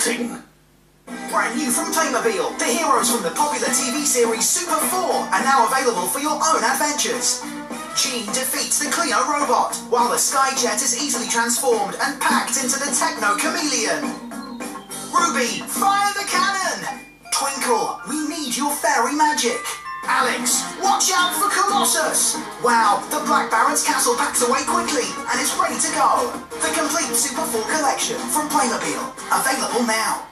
Reporting. Brand new from Playmobil, the heroes from the popular TV series Super 4 are now available for your own adventures. Gene defeats the Cleo robot, while the Skyjet is easily transformed and packed into the Techno Chameleon. Ruby, fire the cannon! Twinkle, we need your fairy magic. Alex, watch out for Colossus! Wow, the Black Baron's castle packs away quickly and is ready to go. The complete Super 4 collection from Playmobil, available now.